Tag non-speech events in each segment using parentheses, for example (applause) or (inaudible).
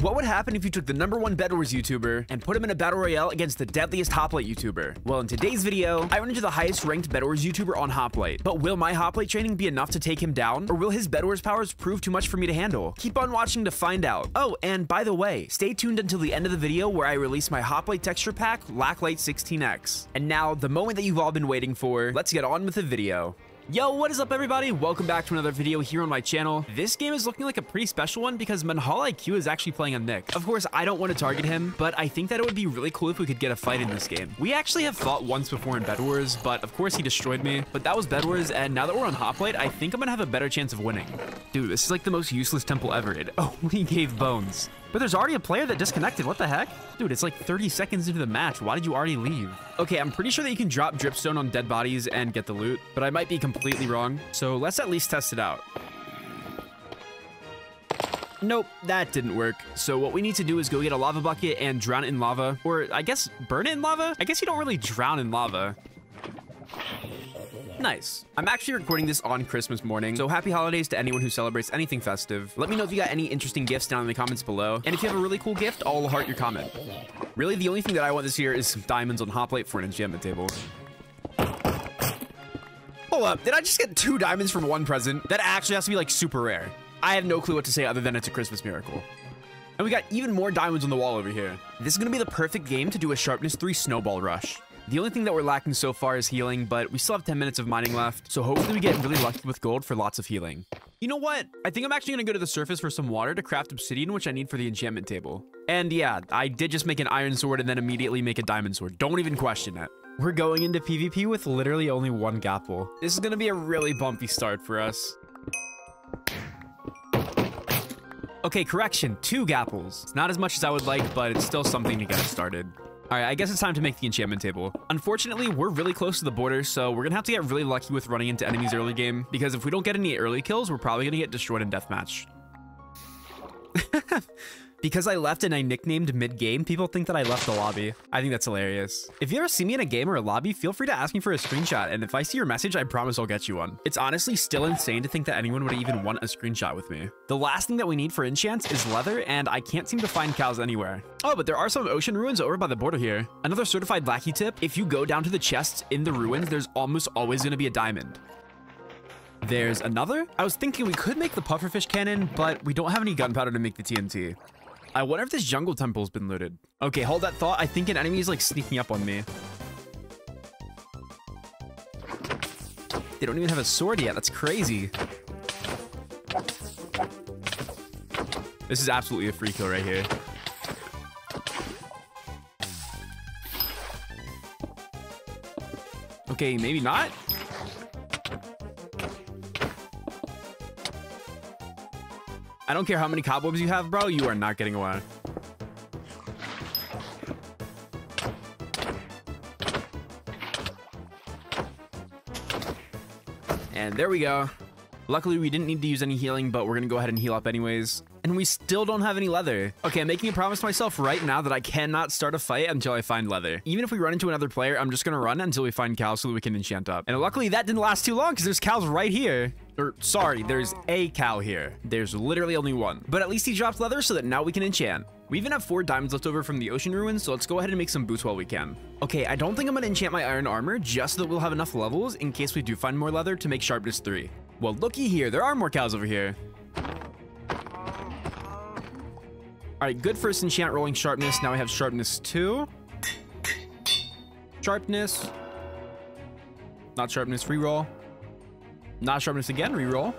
What would happen if you took the number one Bed Wars YouTuber and put him in a battle royale against the deadliest Hoplite YouTuber? Well, in today's video, I run into the highest ranked Bed Wars YouTuber on Hoplite. But will my Hoplite training be enough to take him down? Or will his Bed Wars powers prove too much for me to handle? Keep on watching to find out. Oh, and by the way, stay tuned until the end of the video where I release my Hoplite texture pack, Laqlite 16X. And now, the moment that you've all been waiting for, let's get on with the video. Yo, what is up everybody? Welcome back to another video here on my channel. This game is looking like a pretty special one because Manhal IQ is actually playing on Nick. Of course, I don't want to target him, but I think that it would be really cool if we could get a fight in this game. We actually have fought once before in Bed Wars, but of course he destroyed me. But that was Bed Wars, and now that we're on Hoplite, I think I'm gonna have a better chance of winning. Dude, this is like the most useless temple ever. It only (laughs) gave bones. But there's already a player that disconnected. What the heck? Dude, it's like 30 seconds into the match. Why did you already leave? Okay, I'm pretty sure that you can drop dripstone on dead bodies and get the loot, but I might be completely wrong. So let's at least test it out. Nope, that didn't work. So what we need to do is go get a lava bucket and drown it in lava. Or I guess burn it in lava? I guess you don't really drown in lava. Nice. I'm actually recording this on Christmas morning, so happy holidays to anyone who celebrates anything festive. Let me know if you got any interesting gifts down in the comments below, and if you have a really cool gift, I'll heart your comment. Really, the only thing that I want this year is some diamonds on Hoplite for an enchantment table. Hold up, did I just get two diamonds from one present? That actually has to be like super rare. I have no clue what to say other than it's a Christmas miracle. And we got even more diamonds on the wall over here. This is gonna be the perfect game to do a sharpness 3 snowball rush. The only thing that we're lacking so far is healing, but we still have 10 minutes of mining left, so hopefully we get really lucky with gold for lots of healing. You know what? I think I'm actually going to go to the surface for some water to craft obsidian, which I need for the enchantment table. And yeah, I did just make an iron sword and then immediately make a diamond sword. Don't even question it. We're going into PvP with literally only one gapple. This is going to be a really bumpy start for us. Okay, correction, two gapples. It's not as much as I would like, but it's still something to get started. All right, I guess it's time to make the enchantment table. Unfortunately, we're really close to the border, so we're gonna have to get really lucky with running into enemies early game, because if we don't get any early kills, we're probably gonna get destroyed in deathmatch. (laughs) Because I left and I nicknamed mid-game, people think that I left the lobby. I think that's hilarious. If you ever see me in a game or a lobby, feel free to ask me for a screenshot, and if I see your message, I promise I'll get you one. It's honestly still insane to think that anyone would even want a screenshot with me. The last thing that we need for enchants is leather, and I can't seem to find cows anywhere. Oh, but there are some ocean ruins over by the border here. Another certified Laqqy tip, if you go down to the chests in the ruins, there's almost always gonna be a diamond. There's another? I was thinking we could make the pufferfish cannon, but we don't have any gunpowder to make the TNT. I wonder if this jungle temple's been looted. Okay, hold that thought. I think an enemy is like sneaking up on me. They don't even have a sword yet. That's crazy. This is absolutely a free kill right here. Okay, maybe not. I don't care how many cobwebs you have, bro. You are not getting away. And there we go. Luckily, we didn't need to use any healing, but we're going to go ahead and heal up anyways. And we still don't have any leather. Okay, I'm making a promise to myself right now that I cannot start a fight until I find leather. Even if we run into another player, I'm just going to run until we find cows so that we can enchant up. And luckily, that didn't last too long because there's cows right here. Or, sorry, there's a cow here. There's literally only one. But at least he dropped leather so that now we can enchant. We even have four diamonds left over from the ocean ruins, so let's go ahead and make some boots while we can. Okay, I don't think I'm gonna enchant my iron armor, just so that we'll have enough levels in case we do find more leather to make sharpness 3. Well, looky here, there are more cows over here. Alright, good first enchant rolling sharpness. Now we have sharpness 2. Sharpness. Not sharpness, reroll. Not sharpness again, reroll.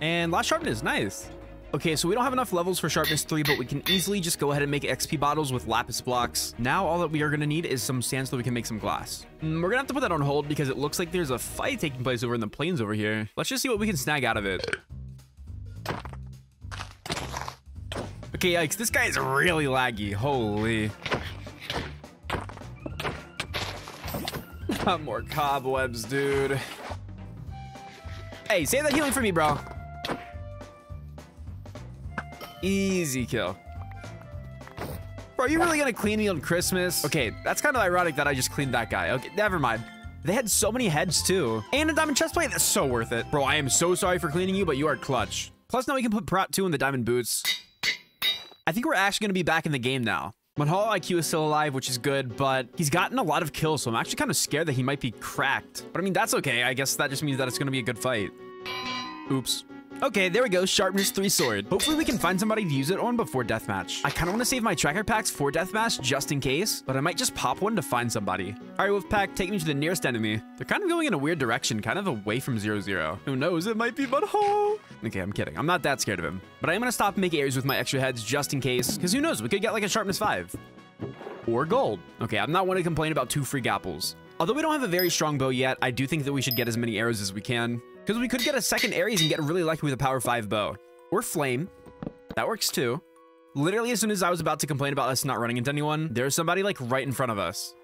And last sharpness, nice. Okay, so we don't have enough levels for sharpness 3, but we can easily just go ahead and make XP bottles with lapis blocks. Now all that we are going to need is some sand so we can make some glass. Mm, we're going to have to put that on hold because it looks like there's a fight taking place over in the plains over here. Let's just see what we can snag out of it. Okay, yikes, this guy is really laggy. Holy. Not (laughs) more cobwebs, dude. Hey, save that healing for me, bro. Easy kill. Bro, are you really gonna clean me on Christmas? Okay, that's kind of ironic that I just cleaned that guy. Okay, never mind. They had so many heads too. And a diamond chest plate, that's so worth it. Bro, I am so sorry for cleaning you, but you are clutch. Plus now we can put Prot 2 in the diamond boots. I think we're actually to be back in the game now. Manhal IQ is still alive, which is good, but he's gotten a lot of kills, so I'm actually kind of scared that he might be cracked. But I mean, that's okay. I guess that just means that it's going to be a good fight. Oops. Okay, there we go. Sharpness 3 sword. Hopefully we can find somebody to use it on before deathmatch. I kind of want to save my tracker packs for deathmatch just in case, but I might just pop one to find somebody. All right, Wolfpack, take me to the nearest enemy. They're kind of going in a weird direction, kind of away from 0-0. Who knows? It might be Butthole. Okay, I'm kidding. I'm not that scared of him. But I am going to stop and make Ares with my extra heads just in case, because who knows? We could get like a sharpness 5. Or gold. Okay, I'm not one to complain about two free apples. Although we don't have a very strong bow yet, I do think that we should get as many arrows as we can. Because we could get a second Ares and get really lucky with a power 5 bow. Or flame. That works too. Literally, as soon as I was about to complain about us not running into anyone, there's somebody like right in front of us.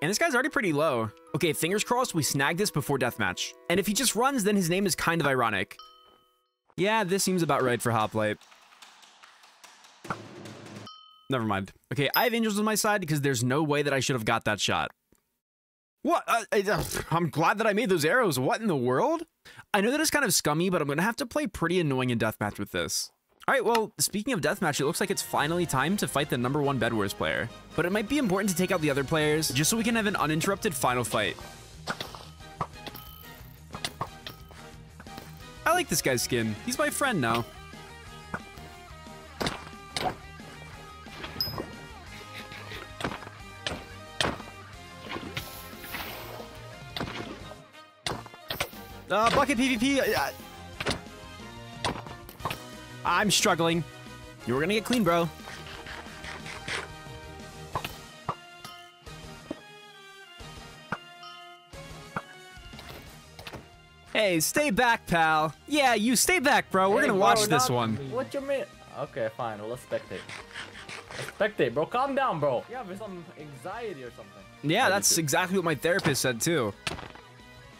And this guy's already pretty low. Okay, fingers crossed we snag this before deathmatch. And if he just runs, then his name is kind of ironic. Yeah, this seems about right for Hoplite. Never mind. Okay, I have angels on my side because there's no way that I should have got that shot. What? Uh, uh, I'm glad that I made those arrows. What in the world? I know that it's kind of scummy, but I'm going to have to play pretty annoying in deathmatch with this. All right, well, speaking of deathmatch, it looks like it's finally time to fight the number one Bedwars player. But it might be important to take out the other players, just so we can have an uninterrupted final fight. I like this guy's skin. He's my friend now. Uh, bucket PvP. Uh, I'm struggling. You were gonna get clean, bro. Hey, stay back, pal. Yeah, you stay back, bro. We're Hey, gonna bro, watch this one. What you mean? Okay, fine. Well, let's spectate. Let's spectate, bro. Calm down, bro. You have some anxiety or something. Yeah, that's exactly what my therapist said too.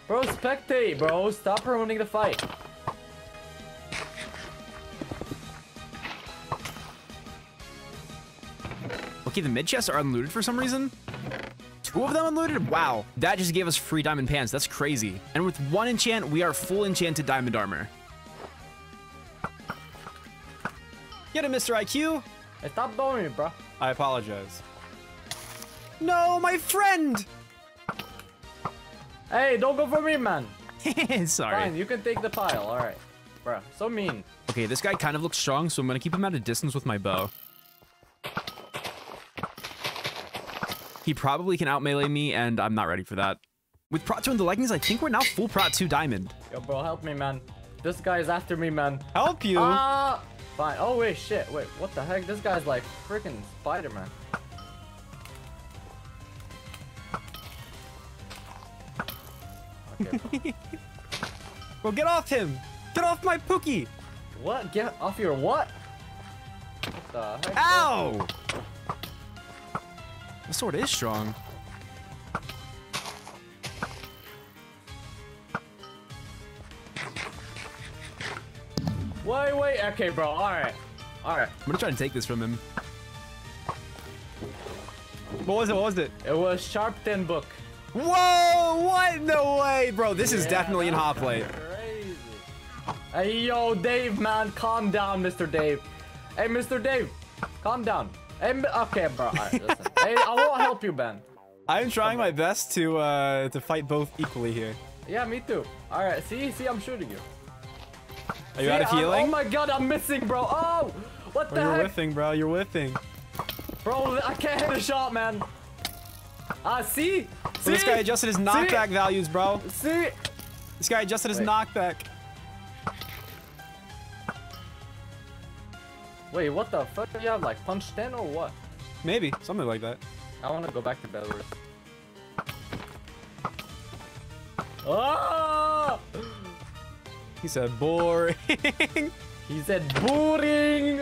Bro, spectate, bro. Stop ruining the fight. Okay, the mid chests are unlooted for some reason. Two of them unlooted? Wow, that just gave us free diamond pants. That's crazy. And with one enchant, we are full enchanted diamond armor. Get it, Mr. IQ. Hey, stop blowing me, bro. I apologize. No, my friend! Hey, don't go for me, man. (laughs) Sorry. Fine, you can take the pile. All right, bro. So mean. Okay, this guy kind of looks strong, so I'm gonna keep him at a distance with my bow. He probably can out melee me, and I'm not ready for that. With Prot 2 and the leggings, I think we're now full Prot 2 diamond. Yo, bro, help me, man. This guy is after me, man. Help you? Ah, fine. Oh wait, shit. Wait, what the heck? This guy's like freaking Spider-Man. Okay, bro. (laughs) Bro, get off him! Get off my Pookie! What? Get off your what? What the heck? bro? Ow! This sword is strong. Wait, wait. Okay, bro. All right. All right. I'm gonna try to take this from him. What was it? What was it? It was Sharp 10 book. Whoa! What? No way, bro. This is Yeah, definitely in Hoplite. Crazy. Hey, yo, Dave, man. Calm down, Mr. Dave. Hey, Mr. Dave. Calm down. Hey, okay, bro. All right, listen. Hey, I will help you, Ben. I'm trying my best to uh to fight both equally here. Yeah, me too. All right. See, see, I'm shooting you. Are you See, out of I'm- healing? oh my god, I'm missing, bro. Oh, what the you're heck? whiffing, bro. You're whiffing. Bro, I can't hit a shot, man. Ah, see? See? This guy adjusted his knockback values, bro. See? This guy adjusted his Wait. knockback. Wait, what the fuck? Do You have like punch 10 or what? Maybe something like that. I want to go back to Bed Wars. Ah! (gasps) He said boring. (laughs) He said boring.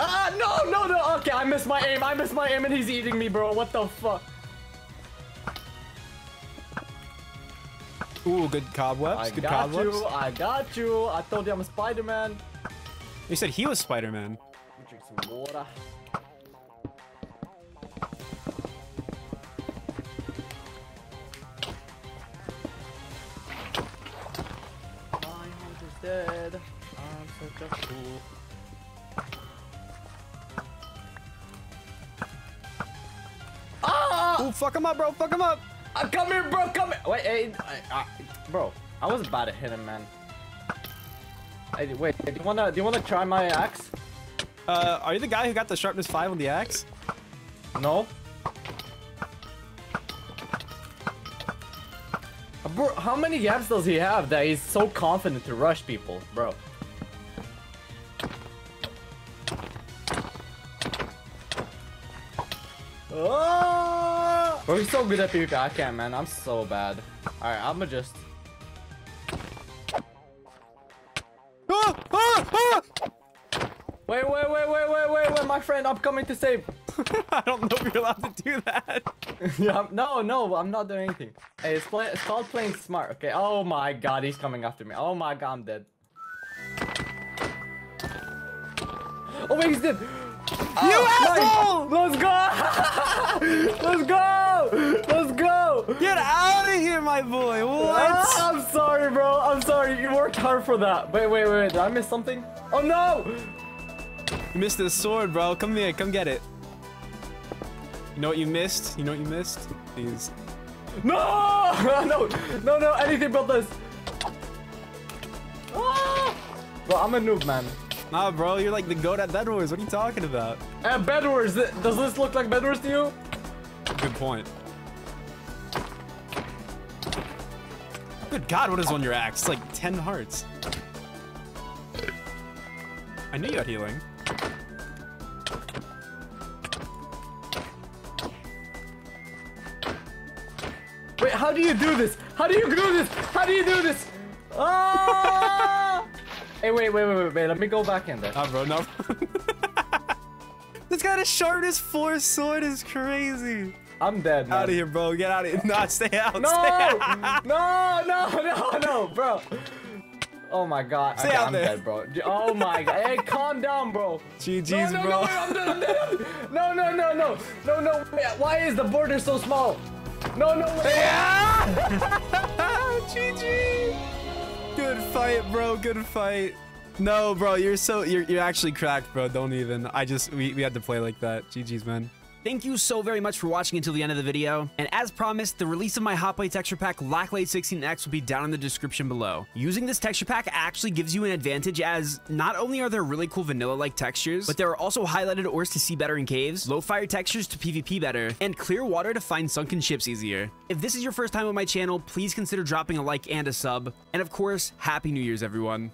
Ah, no, no, no. Okay, I missed my aim. I missed my aim and he's eating me, bro. What the fuck? Ooh, good cobwebs. I good got cobwebs. you. I got you. I told you I'm a Spider-Man. You said he was Spider-Man. Drink some water. dead. I'm such a fool. Ah! Ooh, fuck him up, bro. Fuck him up. Uh, come here, bro. Come here. Wait, hey, bro. I was about to hit him, man. Hey, wait. Do you wanna? Do you wanna try my axe? Uh, are you the guy who got the sharpness five on the axe? No. Bro, how many gaps does he have that he's so confident to rush people, bro? Oh! He's so good at PvP. I can't, man. I'm so bad. Alright, I'ma just. Friend. I'm coming to save. (laughs) I don't know if you're allowed to do that. (laughs) yeah, I'm- no, no, I'm not doing anything. Hey, it's, play, it's called playing smart, okay? Oh my god, he's coming after me. Oh my god, I'm dead. Oh wait, he's dead. You Oh, asshole! Let's go! (laughs) Let's go! Let's go! Get out of here, my boy. What? Ah, I'm sorry, bro. I'm sorry. You worked hard for that. Wait, wait, wait. Did I miss something? Oh no! You missed the sword, bro. Come here. Come get it. You know what you missed? You know what you missed? These. No! (laughs) no! No, no, anything but this. Ah! Bro, I'm a noob, man. Nah, bro. You're like the goat at Bed Wars. What are you talking about? And Bed Wars, th- does this look like Bed Wars to you? Good point. Good God, what is on your axe? It's like 10 hearts. I knew you had healing. How do you do this? How do you do this? How do you do this? Ah! (laughs) hey, wait, wait, wait, wait, wait. Let me go back in there. Nah, bro, no. (laughs) this guy the sharpness four sword is crazy. I'm dead, man. Out of here, bro. Get out of here. (laughs) Nah, stay out. No! Stay out. no, no, no, no, bro. Oh my god. Stay okay, out I'm there. dead, bro. Oh my god. Hey, calm down, bro. GG's, no, no, bro. No, wait, I'm dead, I'm dead, no, no, no, no. No, no. Why is the border so small? No, no, wait. (laughs) GG. Good fight, bro. Good fight. No, bro, you're so you're you're actually cracked, bro. Don't even. I just we, we had to play like that. GG's, man. Thank you so very much for watching until the end of the video. And as promised, the release of my Hot texture pack Laqlite 16X will be down in the description below. Using this texture pack actually gives you an advantage as not only are there really cool vanilla-like textures, but there are also highlighted ores to see better in caves, low fire textures to PvP better, and clear water to find sunken ships easier. If this is your first time on my channel, please consider dropping a like and a sub. And of course, Happy New Year's everyone.